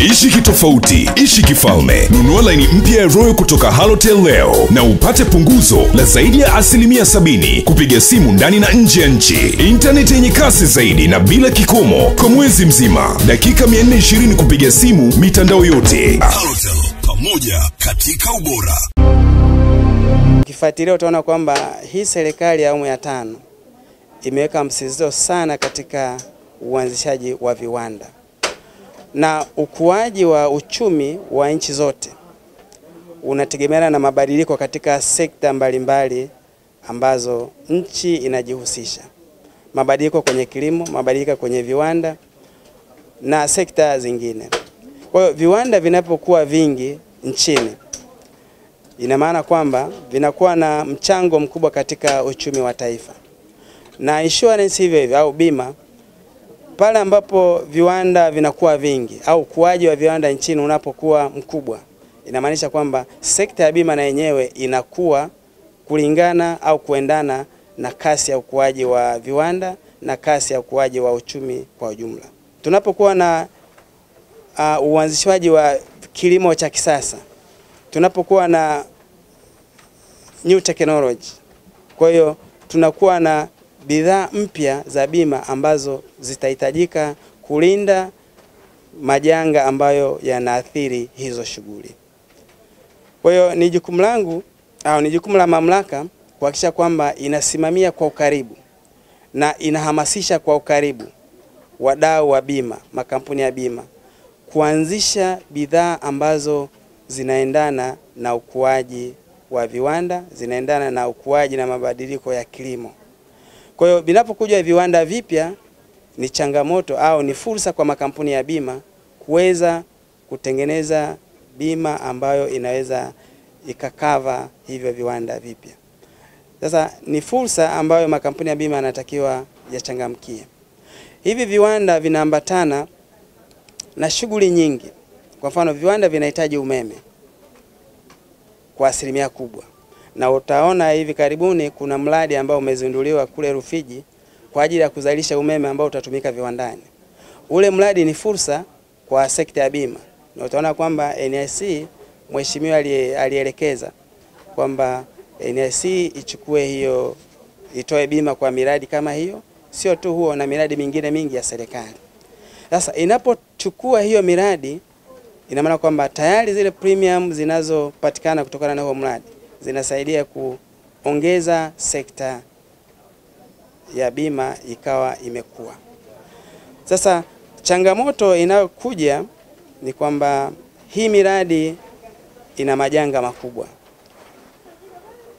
Ishi kitofauti, ishi kifalme. Nunua laini mpya ya Royal kutoka Halotel leo na upate punguzo la zaidi ya asilimia sabini kupiga simu ndani na nje ya nchi, intaneti yenye kasi zaidi na bila kikomo kwa mwezi mzima, dakika 420 kupiga simu mitandao yote. Halotel, pamoja katika ubora. Ukifuatilia utaona kwamba hii serikali ya awamu ya tano imeweka msisitizo sana katika uanzishaji wa viwanda na ukuaji wa uchumi wa nchi zote unategemeana na mabadiliko katika sekta mbalimbali ambazo nchi inajihusisha, mabadiliko kwenye kilimo, mabadiliko kwenye viwanda na sekta zingine. Kwa hiyo viwanda vinapokuwa vingi nchini ina maana kwamba vinakuwa na mchango mkubwa katika uchumi wa taifa, na insurance hivyo hivyo au bima, pale ambapo viwanda vinakuwa vingi au ukuaji wa viwanda nchini unapokuwa mkubwa, inamaanisha kwamba sekta ya bima na yenyewe inakuwa kulingana au kuendana na kasi ya ukuaji wa viwanda na kasi ya ukuaji wa uchumi kwa ujumla. Tunapokuwa na uh, uanzishwaji wa kilimo cha kisasa tunapokuwa na new technology. Kwa hiyo tunakuwa na bidhaa mpya za bima ambazo zitahitajika kulinda majanga ambayo yanaathiri hizo shughuli. Kwa hiyo ni jukumu langu au ni jukumu la mamlaka kuhakikisha kwamba inasimamia kwa ukaribu na inahamasisha kwa ukaribu wadau wa bima, makampuni ya bima kuanzisha bidhaa ambazo zinaendana na ukuaji wa viwanda, zinaendana na ukuaji na mabadiliko ya kilimo. Kwa hiyo vinapokuja viwanda vipya, ni changamoto au ni fursa kwa makampuni ya bima kuweza kutengeneza bima ambayo inaweza ikakava hivyo viwanda vipya. Sasa ni fursa ambayo makampuni ya bima yanatakiwa yachangamkie. Hivi viwanda vinaambatana na shughuli nyingi. Kwa mfano, viwanda vinahitaji umeme kwa asilimia kubwa, na utaona hivi karibuni kuna mradi ambao umezinduliwa kule Rufiji kwa ajili ya kuzalisha umeme ambao utatumika viwandani. Ule mradi ni fursa kwa sekta ya bima, na utaona kwamba NIC mheshimiwa alielekeza kwamba NIC ichukue hiyo, itoe bima kwa miradi kama hiyo, sio tu huo, na miradi mingine mingi ya serikali. Sasa inapochukua hiyo miradi ina maana kwamba tayari zile premium zinazopatikana kutokana na huo mradi zinasaidia kuongeza sekta ya bima ikawa imekuwa. Sasa changamoto inayokuja ni kwamba hii miradi ina majanga makubwa.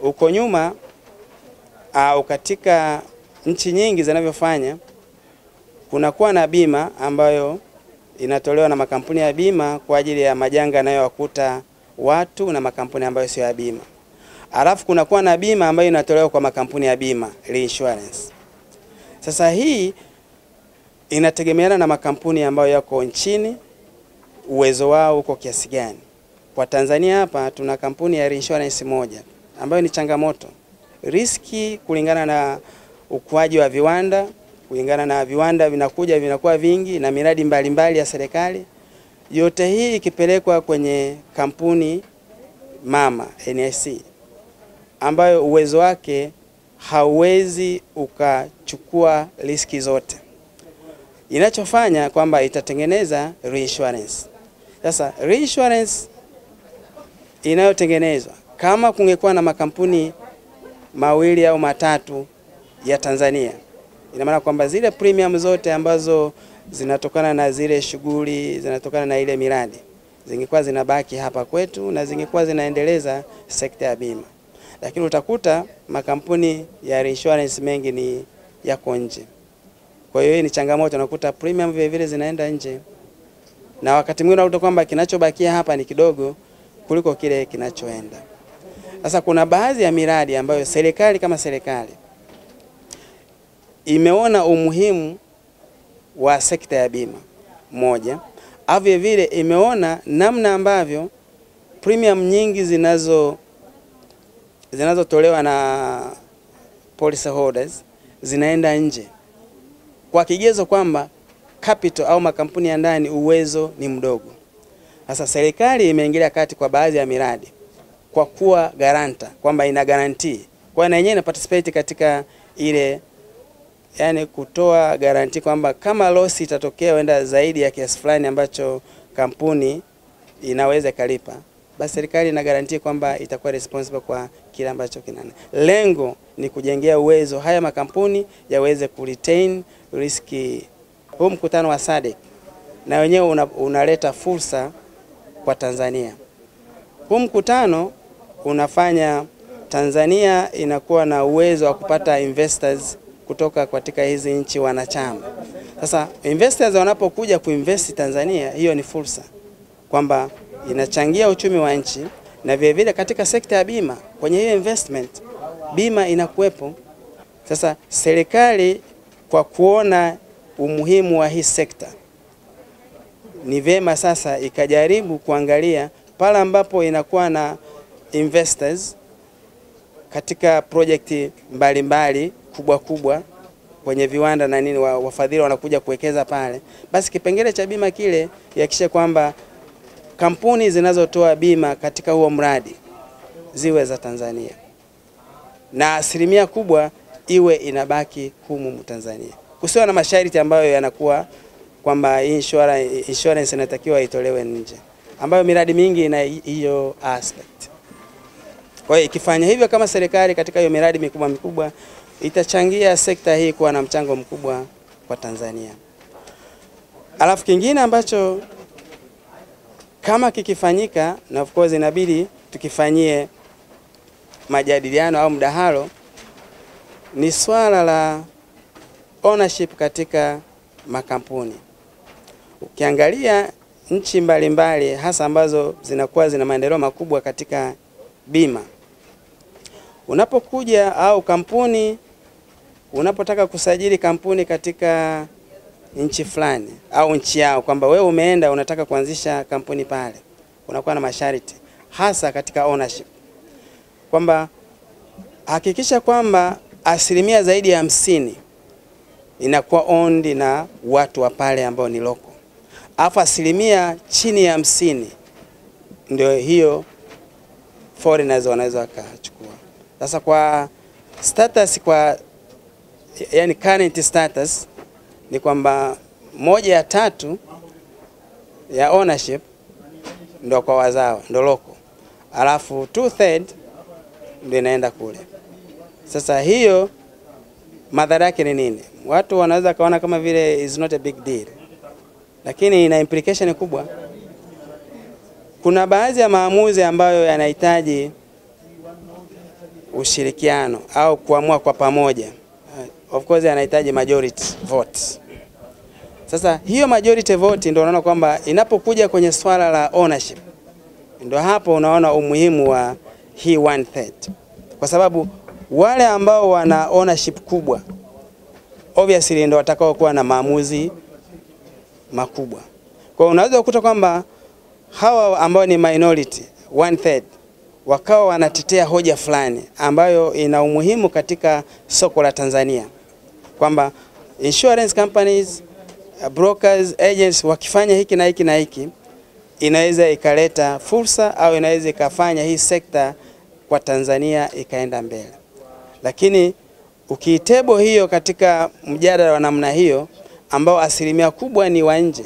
Huko nyuma au katika nchi nyingi zinavyofanya kunakuwa na bima ambayo inatolewa na makampuni ya bima kwa ajili ya majanga yanayowakuta watu na makampuni ambayo sio ya bima. Alafu kunakuwa na bima ambayo inatolewa kwa makampuni ya bima, reinsurance. Sasa hii inategemeana na makampuni ambayo yako nchini, uwezo wao uko kiasi gani. Kwa Tanzania hapa tuna kampuni ya reinsurance moja ambayo ni changamoto. Riski kulingana na ukuaji wa viwanda kulingana na viwanda vinakuja vinakuwa vingi na miradi mbalimbali mbali ya serikali. Yote hii ikipelekwa kwenye kampuni mama NIC, ambayo uwezo wake hauwezi ukachukua riski zote, inachofanya kwamba itatengeneza reinsurance. Sasa reinsurance inayotengenezwa kama kungekuwa na makampuni mawili au matatu ya Tanzania ina maana kwamba zile premium zote ambazo zinatokana na zile shughuli zinatokana na ile miradi zingekuwa zinabaki hapa kwetu na zingekuwa zinaendeleza sekta ya bima, lakini utakuta makampuni ya reinsurance mengi ni yako nje. Kwa hiyo hii ni changamoto, unakuta premium vile vile zinaenda nje, na wakati mwingine unakuta kwamba kinachobakia hapa ni kidogo kuliko kile kinachoenda. Sasa kuna baadhi ya miradi ambayo serikali kama serikali imeona umuhimu wa sekta ya bima moja, au vile vile imeona namna ambavyo premium nyingi zinazo zinazotolewa na policy holders zinaenda nje. Kwa kigezo kwamba capital au makampuni ya ndani uwezo ni mdogo. Sasa serikali imeingilia kati kwa baadhi ya miradi kwa kuwa garanta kwamba ina guarantee. Kwa na yenyewe ina participate katika ile yani kutoa garanti kwamba kama loss itatokea wenda zaidi ya kiasi fulani ambacho kampuni inaweza ikalipa, basi serikali ina garanti kwamba itakuwa responsible kwa kile ambacho kinana. Lengo ni kujengea uwezo haya makampuni yaweze kuretain riski. Huu mkutano wa SADC na wenyewe una, unaleta fursa kwa Tanzania. Huu mkutano unafanya Tanzania inakuwa na uwezo wa kupata investors kutoka katika hizi nchi wanachama. Sasa investors wanapokuja kuinvest Tanzania, hiyo ni fursa kwamba inachangia uchumi wa nchi na vile vile katika sekta ya bima, kwenye hiyo investment bima inakuwepo. Sasa serikali kwa kuona umuhimu wa hii sekta, ni vema sasa ikajaribu kuangalia pale ambapo inakuwa na investors katika projekti mbalimbali kubwa kubwa kwenye viwanda na nini, wafadhili wanakuja kuwekeza pale, basi kipengele cha bima kile ihakikishe kwamba kampuni zinazotoa bima katika huo mradi ziwe za Tanzania na asilimia kubwa iwe inabaki humu mu Tanzania, kusiwa na masharti ambayo yanakuwa kwamba insurance, insurance inatakiwa itolewe nje, ambayo miradi mingi ina hiyo aspect. Kwa hiyo ikifanya hivyo kama serikali katika hiyo miradi mikubwa mikubwa itachangia sekta hii kuwa na mchango mkubwa kwa Tanzania. Alafu kingine ambacho kama kikifanyika, na of course inabidi tukifanyie majadiliano au mdahalo, ni swala la ownership katika makampuni. Ukiangalia nchi mbalimbali mbali, hasa ambazo zinakuwa zina maendeleo makubwa katika bima, unapokuja au kampuni, unapotaka kusajili kampuni katika nchi fulani au nchi yao, kwamba wewe umeenda unataka kuanzisha kampuni pale, unakuwa na masharti hasa katika ownership, kwamba hakikisha kwamba asilimia zaidi ya hamsini inakuwa owned na watu wa pale ambao ni loko, alafu asilimia chini ya hamsini ndio hiyo foreigners wanaweza wakachukua. Sasa kwa status, kwa yani current status ni kwamba moja ya tatu ya ownership ndo kwa wazawa ndo loko, alafu two third ndo inaenda kule. Sasa hiyo madhara yake ni nini? Watu wanaweza kaona kama vile is not a big deal, lakini ina implication kubwa. Kuna baadhi ya maamuzi ambayo yanahitaji ushirikiano au kuamua kwa pamoja. Of course anahitaji majority vote. Sasa hiyo majority vote ndio unaona kwamba inapokuja kwenye swala la ownership, ndio hapo unaona umuhimu wa hii one third, kwa sababu wale ambao wana ownership kubwa obviously ndio watakao kuwa na maamuzi makubwa. Kwa unaweza kukuta kwamba hawa ambao ni minority one third wakawa wanatetea hoja fulani ambayo ina umuhimu katika soko la Tanzania, kwamba insurance companies, uh, brokers, agents wakifanya hiki na hiki na hiki inaweza ikaleta fursa au inaweza ikafanya hii sekta kwa Tanzania ikaenda mbele, lakini ukiitebo hiyo katika mjadala wa namna hiyo ambao asilimia kubwa ni wa nje,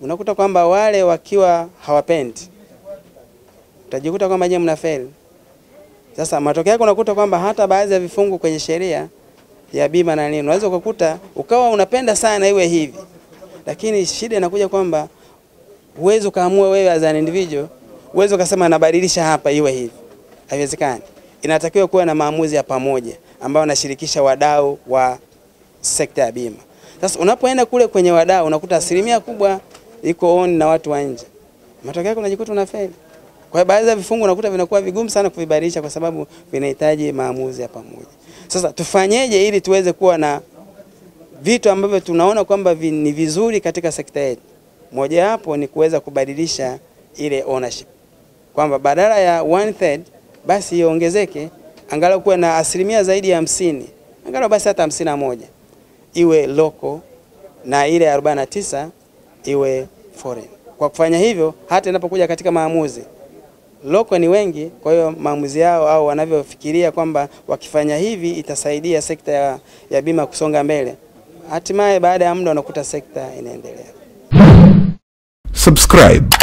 unakuta kwamba wale wakiwa hawapendi utajikuta kwamba je, mnafeli. Sasa matokeo yake unakuta kwamba hata baadhi ya vifungu kwenye sheria ya bima na nini, unaweza ukakuta ukawa unapenda sana iwe hivi, lakini shida inakuja kwamba uwezo ukaamua wewe as an individual, uwezo ukasema nabadilisha hapa iwe hivi, haiwezekani. Inatakiwa kuwa na maamuzi ya pamoja ambayo anashirikisha wadau wa sekta ya bima. Sasa unapoenda kule kwenye wadau unakuta asilimia kubwa iko on na watu wa nje, matokeo yake unajikuta unafeli. Kwa hiyo baadhi ya vifungu unakuta vinakuwa vigumu sana kuvibadilisha kwa sababu vinahitaji maamuzi ya pamoja. Sasa tufanyeje ili tuweze kuwa na vitu ambavyo tunaona kwamba ni vizuri katika sekta yetu? Moja hapo ni kuweza kubadilisha ile ownership, kwamba badala ya one third basi iongezeke angalau kuwe na asilimia zaidi ya hamsini, angalau basi hata hamsini na moja iwe local na ile 49 iwe foreign. Kwa kufanya hivyo, hata inapokuja katika maamuzi, loko ni wengi, kwa hiyo maamuzi yao au wanavyofikiria kwamba wakifanya hivi itasaidia sekta ya, ya bima kusonga mbele, hatimaye baada ya muda unakuta sekta inaendelea. subscribe